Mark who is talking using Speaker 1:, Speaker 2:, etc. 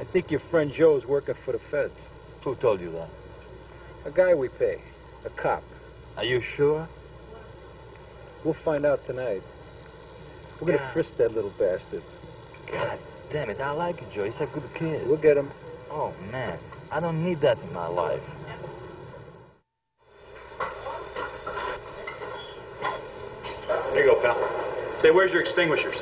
Speaker 1: I think your friend Joe's working for the feds.
Speaker 2: Who told you that?
Speaker 1: A guy we pay. A cop.
Speaker 2: Are you sure?
Speaker 1: We'll find out tonight. We're gonna frisk that little bastard.
Speaker 2: God damn it, I like Joe. He's a good kid.
Speaker 1: We'll get him.
Speaker 2: Oh, man. I don't need that in my life.
Speaker 3: There you go, pal. Say, where's your extinguishers?